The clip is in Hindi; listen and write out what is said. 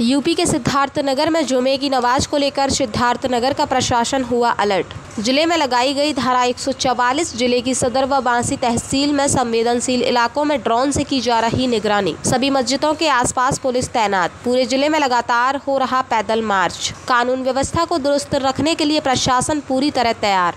यूपी के सिद्धार्थनगर में जुमे की नमाज़ को लेकर सिद्धार्थनगर का प्रशासन हुआ अलर्ट। ज़िले में लगाई गई धारा 144 ज़िले की सदर व बांसी तहसील में संवेदनशील इलाकों में ड्रोन से की जा रही निगरानी। सभी मस्जिदों के आसपास पुलिस तैनात। पूरे ज़िले में लगातार हो रहा पैदल मार्च। कानून व्यवस्था को दुरुस्त रखने के लिए प्रशासन पूरी तरह तैयार।